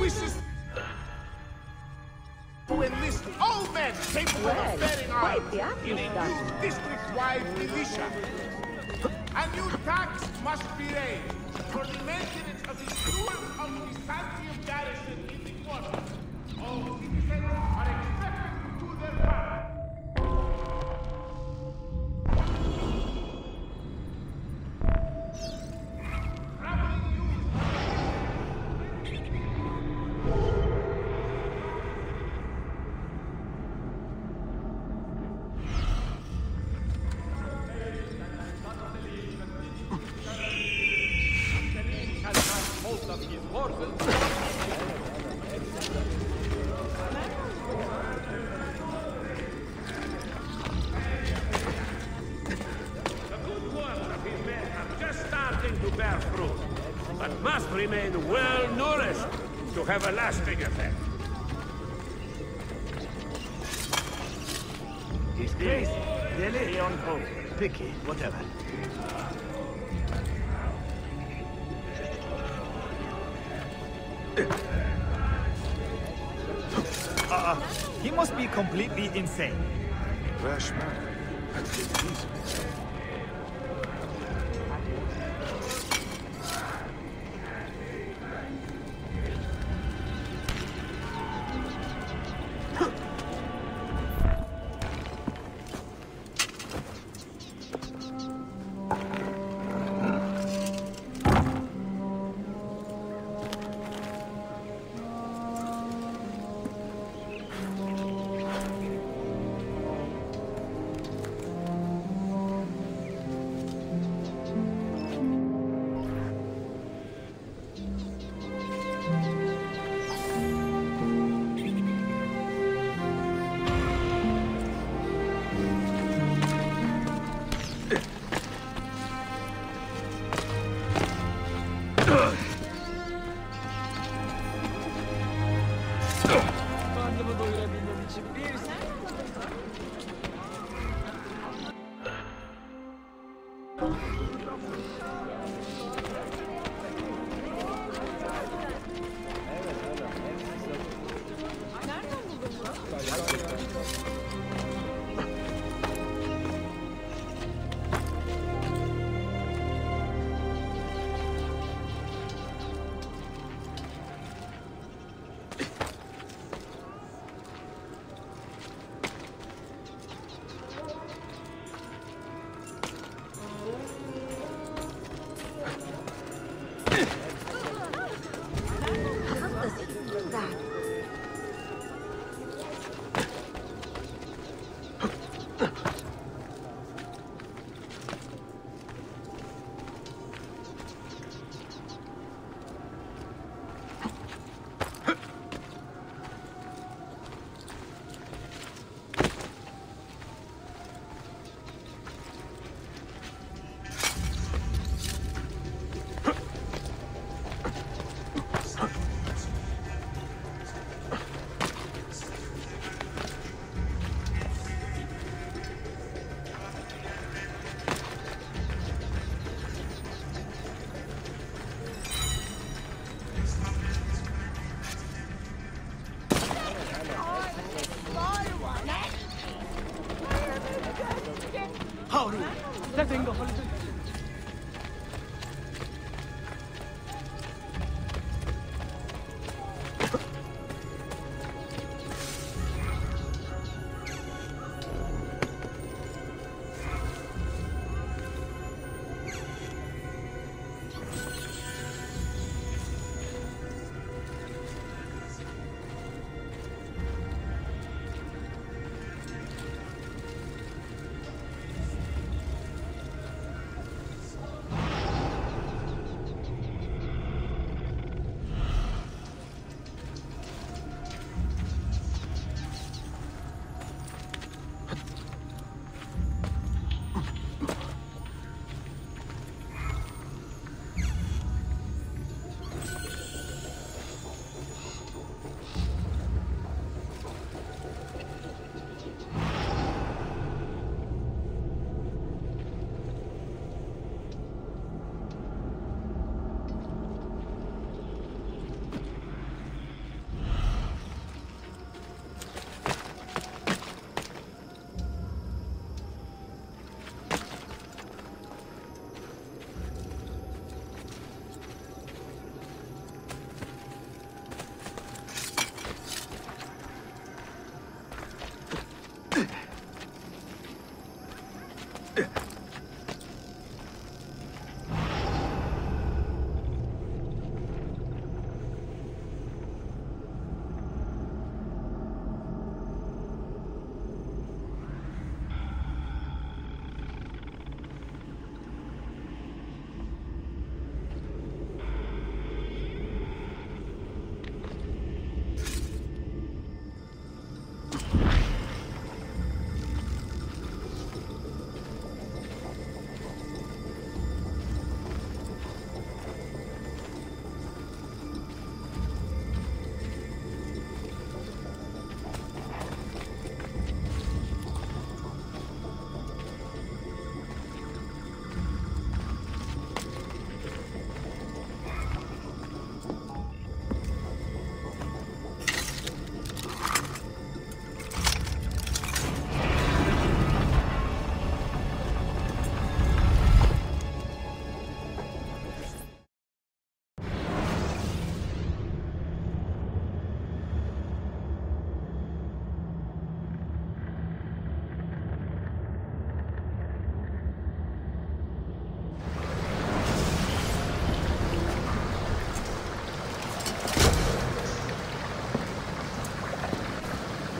Wishes to enlist all men capable Well, of bearing arms in a new district-wide militia. A new tax must be raised for the maintenance of the stewards of the Byzantium garrison in the quarter. Oh, all citizens are remain well nourished to have a lasting effect. His Grace, De Leon Pope, picky, whatever. Uh, he must be completely insane. Rash man. 再整。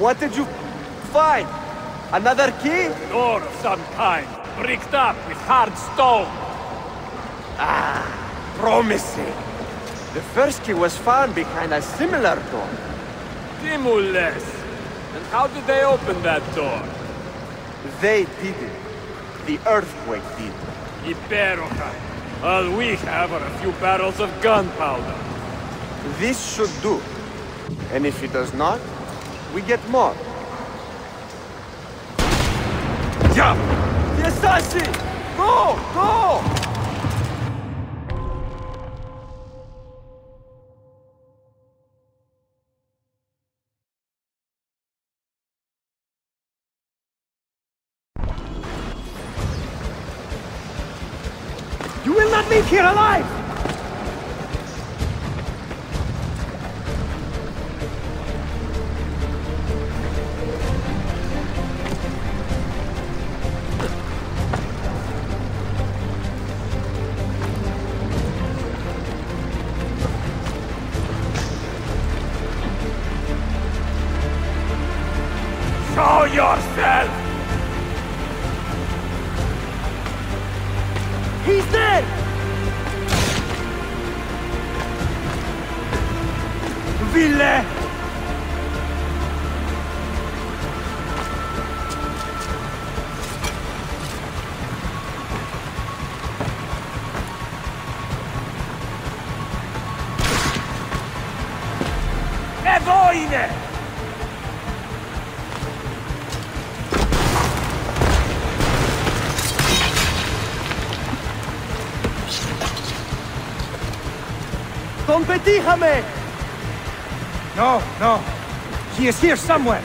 What did you find? Another key? Door of some kind, bricked up with hard stone. Ah, promising. The first key was found behind a similar door. Timules. And how did they open that door? They did it. The earthquake did. Iberoja. All we have are a few barrels of gunpowder. This should do. And if it does not, we get more. Yeah! Assassin! Go! Go! You will not leave here alive! Show yourself! He's dead! Ville! Competíjame! No, no. He is here somewhere.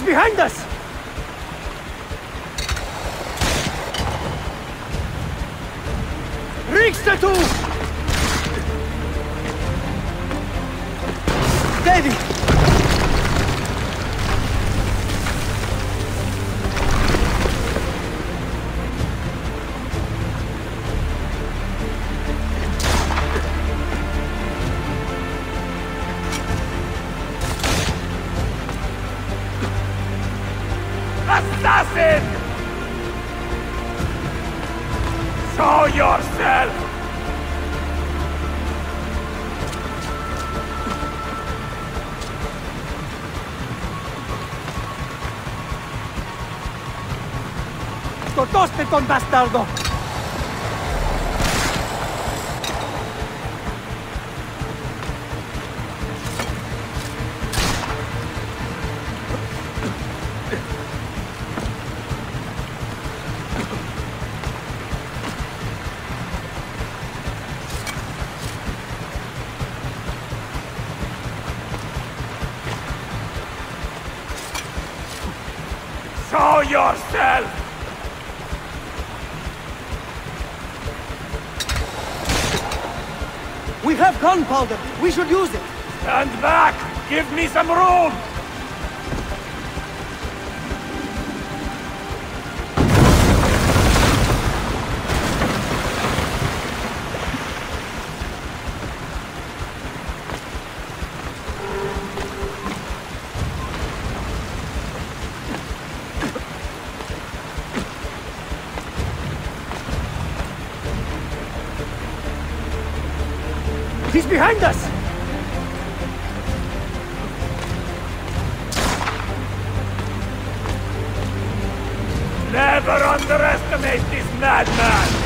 He's behind us! Riksdatu! Assassin! Show yourself! ¡Totoste con bastardo! Show yourself! We have gunpowder! We should use it! Stand back! Give me some room! He's behind us! Never underestimate this madman!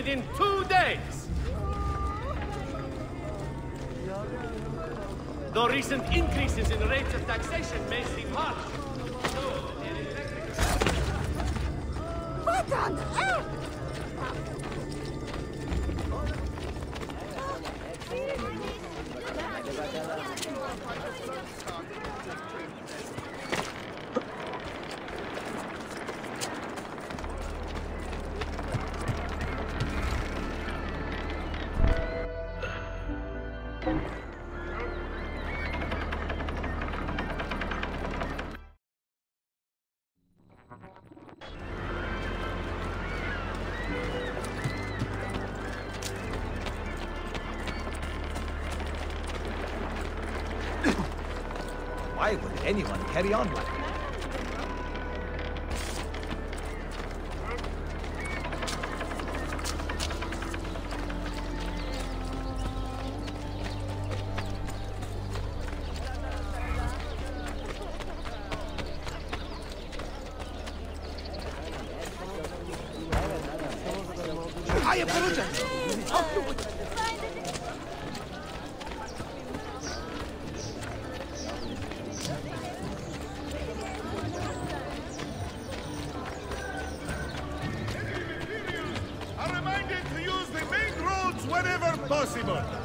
Within two days. Though recent increases in rates of taxation may seem harsh, What on earth? Anyone carry on that? Possible.